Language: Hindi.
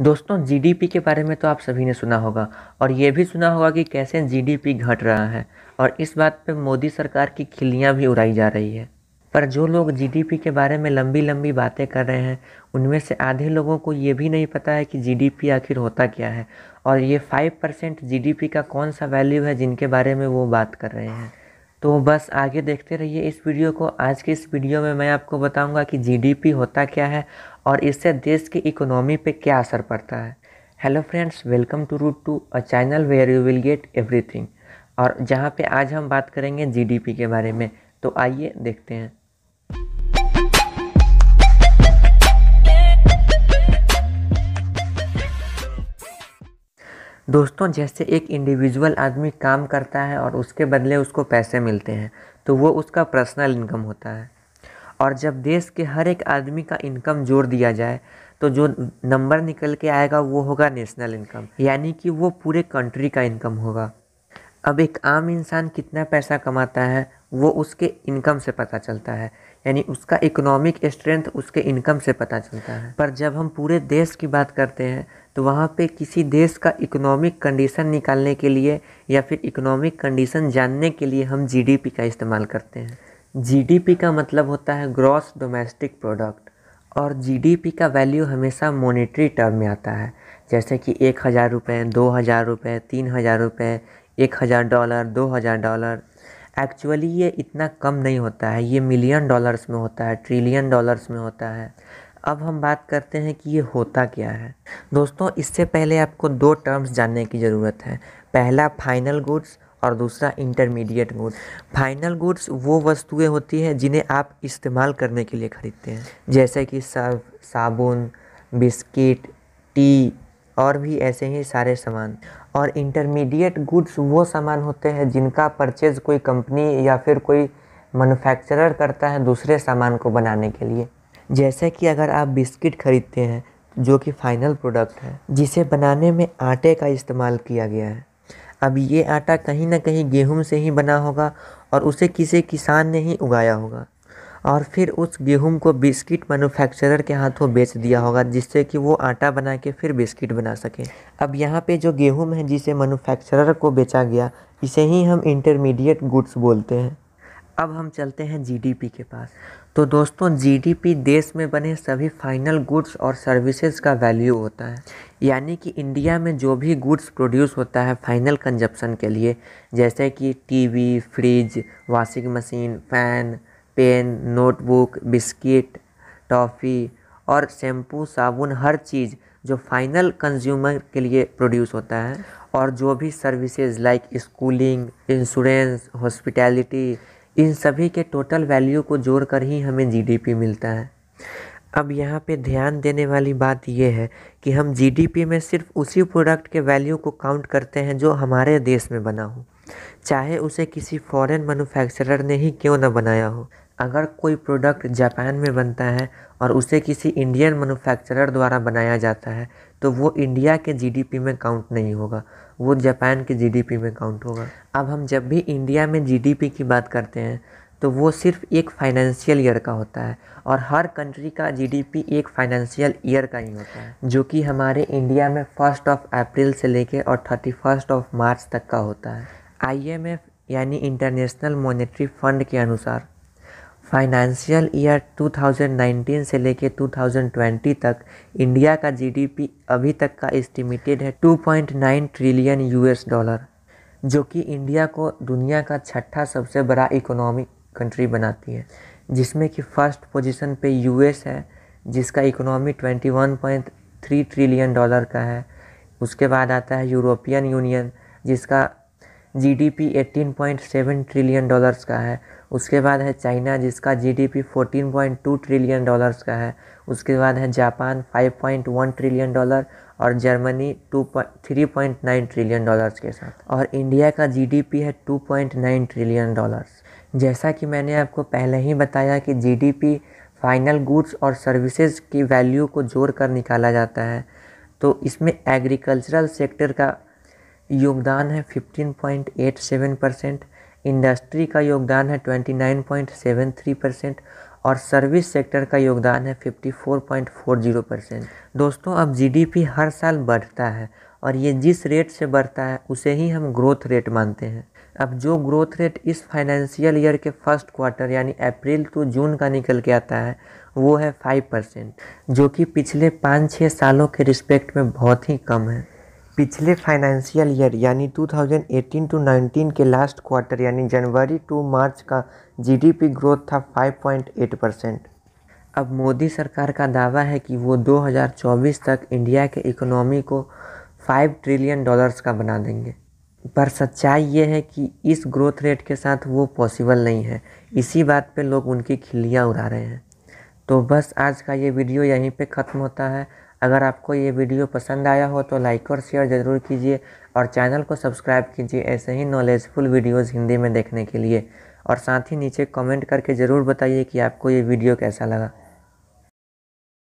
दोस्तों जीडीपी के बारे में तो आप सभी ने सुना होगा और ये भी सुना होगा कि कैसे जीडीपी घट रहा है और इस बात पे मोदी सरकार की खिल्लियाँ भी उड़ाई जा रही है। पर जो लोग जीडीपी के बारे में लंबी लंबी बातें कर रहे हैं, उनमें से आधे लोगों को ये भी नहीं पता है कि जीडीपी आखिर होता क्या है और ये फाइव परसेंट जी का कौन सा वैल्यू है जिनके बारे में वो बात कर रहे हैं। तो बस आगे देखते रहिए इस वीडियो को। आज के इस वीडियो में मैं आपको बताऊँगा कि जीडीपी होता क्या है और इससे देश की इकोनॉमी पे क्या असर पड़ता है। Hello friends welcome to root to a channel where you will get everything और जहाँ पे आज हम बात करेंगे जीडीपी के बारे में तो आइए देखते हैं। दोस्तों, जैसे एक इंडिविजुअल आदमी काम करता है और उसके बदले उसको पैसे मिलते हैं तो वो उसका पर्सनल इनकम होता है। और जब देश के हर एक आदमी का इनकम जोड़ दिया जाए तो जो नंबर निकल के आएगा वो होगा नेशनल इनकम यानी कि वो पूरे कंट्री का इनकम होगा। अब एक आम इंसान कितना पैसा कमाता है, वो उसके इनकम से पता चलता है यानी उसका इकोनॉमिक स्ट्रेंथ उसके इनकम से पता चलता है। पर जब हम पूरे देश की बात करते हैं तो वहाँ पे किसी देश का इकोनॉमिक कंडीशन निकालने के लिए या फिर इकोनॉमिक कंडीशन जानने के लिए हम जीडीपी का इस्तेमाल करते हैं। जीडीपी का मतलब होता है ग्रॉस डोमेस्टिक प्रोडक्ट और जीडीपी का वैल्यू हमेशा मोनेटरी टर्म में आता है। जैसे कि एक हज़ार रुपये दो हज़ार रुपये तीन हज़ार रुपये एक हज़ार डॉलर दो हज़ार डॉलर एक्चुअली ये इतना कम नहीं होता है, ये मिलियन डॉलर्स में होता है ट्रिलियन डॉलर्स में होता है। अब हम बात करते हैं कि ये होता क्या है। दोस्तों, इससे पहले आपको दो टर्म्स जानने की ज़रूरत है। पहला फाइनल गुड्स और दूसरा इंटरमीडिएट गुड्स फाइनल गुड्स वो वस्तुएँ होती हैं जिन्हें आप इस्तेमाल करने के लिए ख़रीदते हैं। जैसे कि सर्फ साबुन, बिस्किट, टी और भी ऐसे ही सारे सामान। और इंटरमीडिएट गुड्स वो सामान होते हैं जिनका परचेज़ कोई कंपनी या फिर कोई मैन्युफैक्चरर करता है दूसरे सामान को बनाने के लिए। जैसे कि अगर आप बिस्किट खरीदते हैं, जो कि फाइनल प्रोडक्ट है, जिसे बनाने में आटे का इस्तेमाल किया गया है। अब ये आटा कहीं ना कहीं गेहूँ से ही बना होगा और उसे किसी किसान ने ही उगाया होगा। और फिर उस गेहूँ को बिस्किट मैन्युफैक्चरर के हाथों बेच दिया होगा, जिससे कि वो आटा बना के फिर बिस्किट बना सके। अब यहाँ पे जो गेहूँ है, जिसे मैन्युफैक्चरर को बेचा गया, इसे ही हम इंटरमीडिएट गुड्स बोलते हैं। अब हम चलते हैं जीडीपी के पास। तो दोस्तों जीडीपी देश में बने सभी फाइनल गुड्स और सर्विसेज़ का वैल्यू होता है। यानी कि इंडिया में जो भी गुड्स प्रोड्यूस होता है फाइनल कंजप्शन के लिए, जैसे कि TV fridge washing machine fan pen, notebook, biscuit, toffee और शैम्पू, साबुन, हर चीज़ जो फाइनल कंज्यूमर के लिए प्रोड्यूस होता है और जो भी services like schooling, insurance, hospitality, इन सभी के टोटल वैल्यू को जोड़कर ही हमें जीडीपी मिलता है। अब यहाँ पे ध्यान देने वाली बात यह है कि हम जीडीपी में सिर्फ़ उसी प्रोडक्ट के वैल्यू को काउंट करते हैं जो हमारे देश में बना हो, चाहे उसे किसी फॉरेन मैन्युफैक्चरर ने ही क्यों ना बनाया हो। अगर कोई प्रोडक्ट जापान में बनता है और उसे किसी इंडियन मैन्युफैक्चरर द्वारा बनाया जाता है तो वो इंडिया के जीडीपी में काउंट नहीं होगा। वो जापान के जीडीपी में काउंट होगा। अब हम जब भी इंडिया में जीडीपी की बात करते हैं तो वो सिर्फ़ एक फाइनेंशियल ईयर का होता है और हर कंट्री का जीडीपी एक फाइनेंशियल ईयर का ही होता है, जो कि हमारे इंडिया में फ़र्स्ट ऑफ़ अप्रैल से लेके और थर्टी फ़र्स्ट ऑफ़ मार्च तक का होता है। आईएमएफ यानी इंटरनेशनल मॉनेटरी फंड के अनुसार फाइनेंशियल ईयर 2019 से लेके 2020 तक इंडिया का जीडीपी अभी तक का एस्टिमेटेड है 2.9 ट्रिलियन यूएस डॉलर, जो कि इंडिया को दुनिया का छठा सबसे बड़ा इकोनॉमिक कंट्री बनाती है, जिसमें कि फ़र्स्ट पोजीशन पे यूएस है, जिसका इकोनॉमी 21.3 ट्रिलियन डॉलर का है। उसके बाद आता है यूरोपियन यूनियन, जिसका जीडीपी 18.7 ट्रिलियन डॉलर्स का है। उसके बाद है चाइना जिसका जीडीपी 14.2 ट्रिलियन डॉलर्स का है। उसके बाद है जापान 5.1 ट्रिलियन डॉलर और जर्मनी 2 3.9 ट्रिलियन डॉलर्स के साथ। और इंडिया का जीडीपी है 2.9 ट्रिलियन डॉलर्स जैसा कि मैंने आपको पहले ही बताया कि जीडीपी फाइनल गुड्स और सर्विसेज़ की वैल्यू को जोड़ कर निकाला जाता है तो इसमें एग्रीकल्चरल सेक्टर का योगदान है 15.87 परसेंट इंडस्ट्री का योगदान है 29.73 परसेंट और सर्विस सेक्टर का योगदान है 54.40 परसेंट दोस्तों, अब जीडीपी हर साल बढ़ता है और ये जिस रेट से बढ़ता है, उसे ही हम ग्रोथ रेट मानते हैं। अब जो ग्रोथ रेट इस फाइनेंशियल ईयर के फ़र्स्ट क्वार्टर यानी अप्रैल टू जून का निकल के आता है, वो है फाइव परसेंट जो कि पिछले पाँच छः सालों के रिस्पेक्ट में बहुत ही कम है। पिछले फाइनेंशियल ईयर यानी 2018 टू 19 के लास्ट क्वार्टर यानी जनवरी टू मार्च का जीडीपी ग्रोथ था 5.8 परसेंट अब मोदी सरकार का दावा है कि वो 2024 तक इंडिया के इकोनॉमी को 5 ट्रिलियन डॉलर्स का बना देंगे। पर सच्चाई ये है कि इस ग्रोथ रेट के साथ वो पॉसिबल नहीं है। इसी बात पे लोग उनकी खिल्लियाँ उड़ा रहे हैं। तो बस आज का ये वीडियो यहीं पे ख़त्म होता है। अगर आपको ये वीडियो पसंद आया हो तो लाइक और शेयर ज़रूर कीजिए और चैनल को सब्सक्राइब कीजिए ऐसे ही नॉलेजफुल वीडियोज़ हिंदी में देखने के लिए। और साथ ही नीचे कमेंट करके ज़रूर बताइए कि आपको ये वीडियो कैसा लगा।